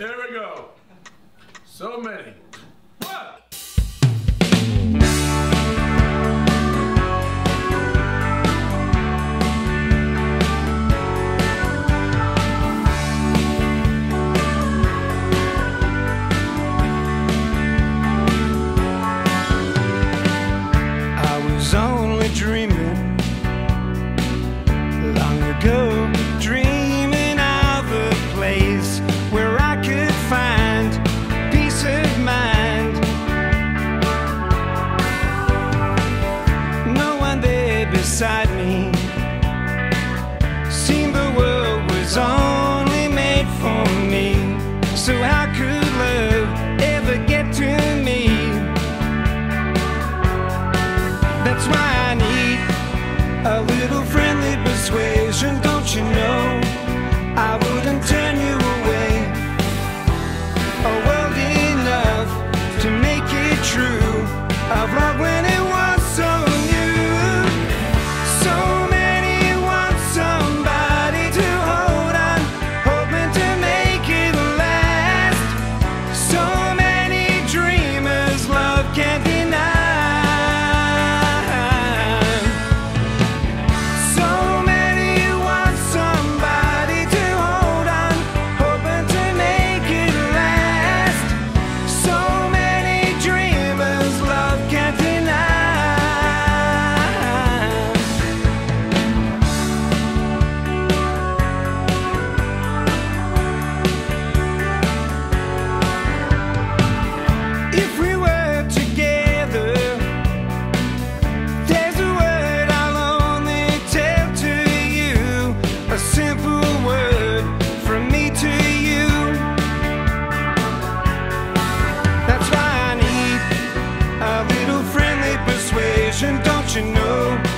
There we go. So many. inside me seemed the world was only made for me. So how could love ever get to me? That's why I need a little friend. you know